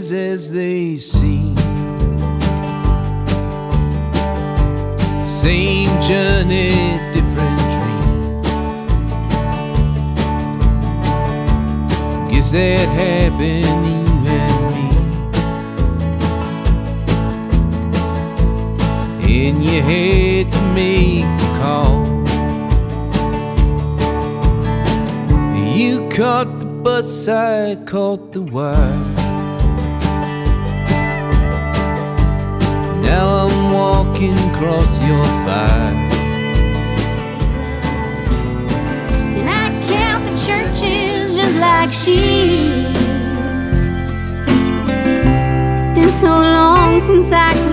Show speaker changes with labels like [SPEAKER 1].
[SPEAKER 1] days as they seem. Same journey, different dream. Guess that happened to you and me. And you had to make the call. You caught the bus, I caught the wire. Now I'm walking across your fire.
[SPEAKER 2] And I count the churches just like she. It's been so long since I